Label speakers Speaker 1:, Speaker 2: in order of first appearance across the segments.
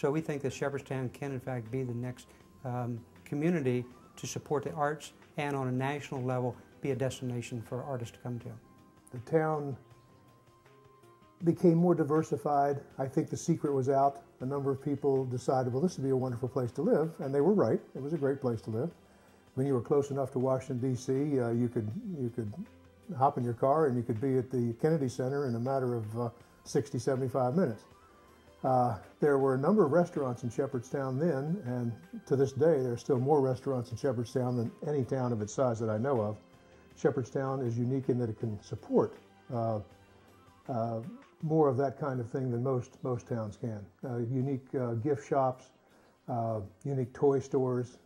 Speaker 1: So we think that Shepherdstown can in fact be the next um, community to support the arts and on a national level be a destination for artists to come to.
Speaker 2: The town became more diversified. I think the secret was out. A number of people decided, well, this would be a wonderful place to live, and they were right. It was a great place to live. When you were close enough to Washington D.C., uh, you could you could hop in your car and you could be at the Kennedy Center in a matter of uh, 60, 75 minutes. Uh, there were a number of restaurants in Shepherdstown then, and to this day, there are still more restaurants in Shepherdstown than any town of its size that I know of. Shepherdstown is unique in that it can support uh, uh, more of that kind of thing than most most towns can. Uh, unique uh, gift shops, uh, unique toy stores.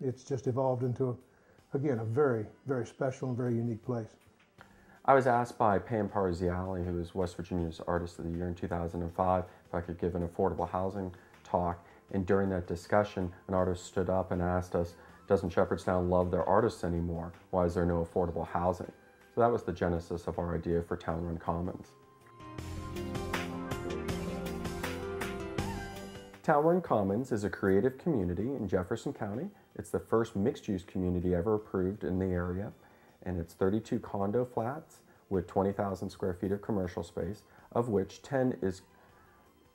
Speaker 2: It's just evolved into, a, again, a very very special and very unique place.
Speaker 3: I was asked by Pam Parziale, who was West Virginia's Artist of the Year in 2005, if I could give an affordable housing talk. And during that discussion, an artist stood up and asked us, doesn't Shepherdstown love their artists anymore? Why is there no affordable housing? So that was the genesis of our idea for Town Run Commons. Town Run Commons is a creative community in Jefferson County. It's the first mixed-use community ever approved in the area, and it's 32 condo flats with 20,000 square feet of commercial space, of which 10 is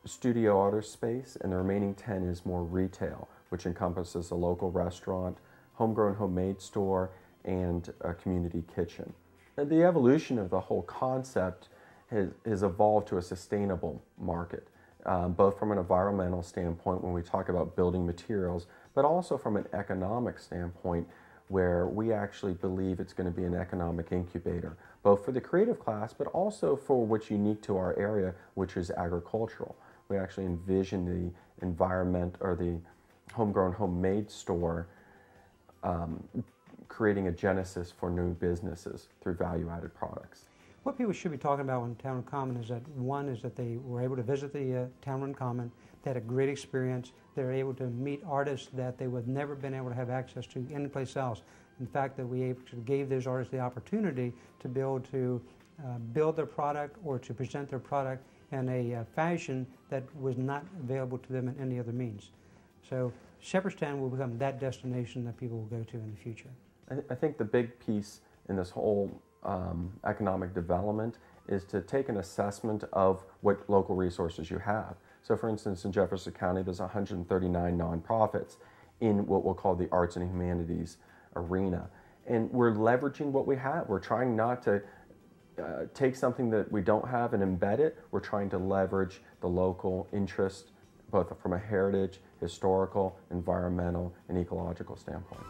Speaker 3: studio artist space, and the remaining 10 is more retail, which encompasses a local restaurant, homegrown homemade store, and a community kitchen. And the evolution of the whole concept has, has evolved to a sustainable market, um, both from an environmental standpoint when we talk about building materials, but also from an economic standpoint where we actually believe it's going to be an economic incubator, both for the creative class, but also for what's unique to our area, which is agricultural. We actually envision the environment or the homegrown homemade store um, creating a genesis for new businesses through value-added products.
Speaker 1: What people should be talking about on Town Run Common is that one is that they were able to visit the uh, Town Run Common, they had a great experience, they were able to meet artists that they would never been able to have access to anyplace else. In fact, that we gave those artists the opportunity to be able to uh, build their product or to present their product in a uh, fashion that was not available to them in any other means. So Shepherdstown will become that destination that people will go to in the future.
Speaker 3: I, I think the big piece in this whole um, economic development is to take an assessment of what local resources you have. So for instance, in Jefferson County, there's 139 nonprofits in what we'll call the arts and humanities arena. And we're leveraging what we have. We're trying not to uh, take something that we don't have and embed it. We're trying to leverage the local interest, both from a heritage, historical, environmental, and ecological standpoint.